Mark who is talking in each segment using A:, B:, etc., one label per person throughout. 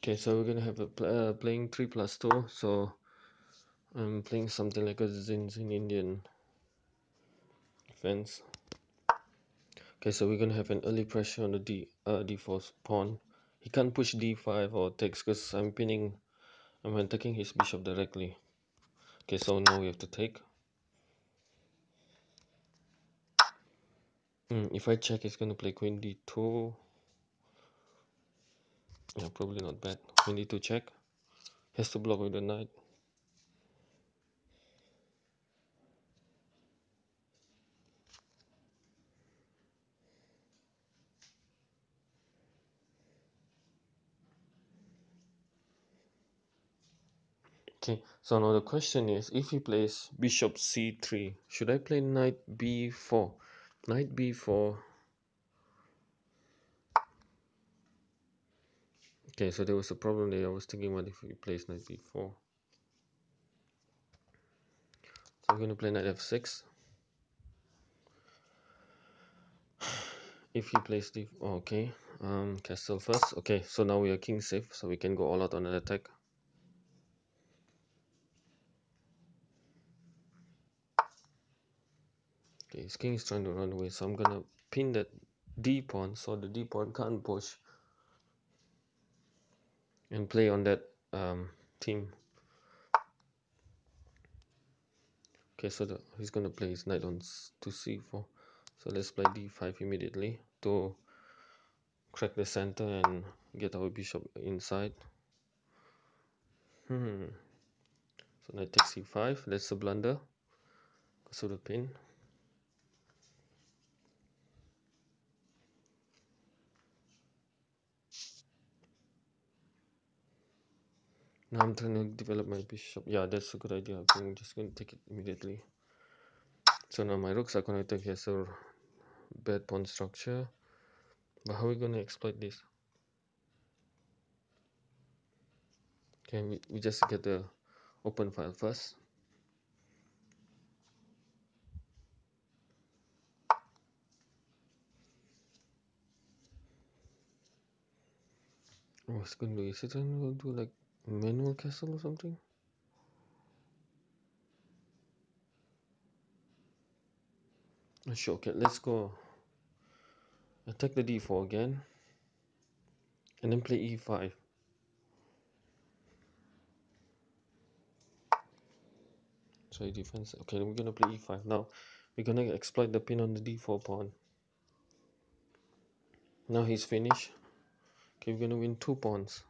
A: Okay, so we're gonna have a pl uh, playing 3 plus 2, so I'm playing something like a Zin Zin Indian defense. Okay, so we're gonna have an early pressure on the D uh, d4 pawn. He can't push d5 or takes because I'm pinning, I'm attacking his bishop directly. Okay, so now we have to take. Mm, if I check, he's gonna play queen d2. Yeah, probably not bad. we need to check. Has to block with the knight. Okay, so now the question is, if he plays bishop c3, should I play knight b4? Knight b4. Okay, so there was a problem there. I was thinking, what if he plays knight b4? So I'm going to play knight f6. If he plays d, oh, okay, um, castle first. Okay, so now we are king safe, so we can go all out on an attack. Okay, his king is trying to run away, so I'm gonna pin that d pawn so the d pawn can't push and play on that um, team. Okay, so the, he's gonna play his knight on to c4. So let's play d5 immediately to crack the center and get our bishop inside. Hmm. So knight takes c5. That's a blunder. To the pin. Now I'm trying to develop my bishop. Yeah, that's a good idea. I'm just going to take it immediately. So now my rooks are connected here, so bad pawn structure. But how are we going to exploit this? Okay, we, we just get the open file first. What's going to it going to do like manual castle or something? Sure, okay, let's go. Attack the d4 again. And then play e5. Sorry, defense. Okay, we're gonna play e5. Now, we're gonna exploit the pin on the d4 pawn. Now he's finished. Okay, we're gonna win two pawns.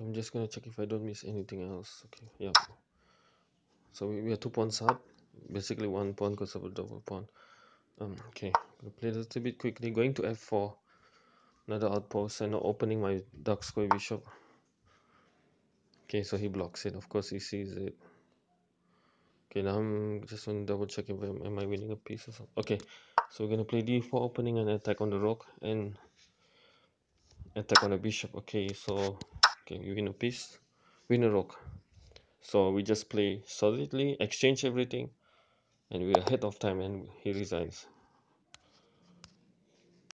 A: I'm just gonna check if I don't miss anything else. Okay, yeah. So we, we are two pawns up. Basically one pawn because of a double pawn. Um, okay, gonna play a little bit quickly. Going to f4. Another outpost and opening my dark square bishop. Okay, so he blocks it. Of course, he sees it. Okay, now I'm just going to double check if I'm, am I winning a piece or something. Okay, so we're going to play d4 opening and attack on the rook and attack on the bishop. Okay, so okay, we win a piece, win a rook. So we just play solidly, exchange everything, and we're ahead of time and he resigns.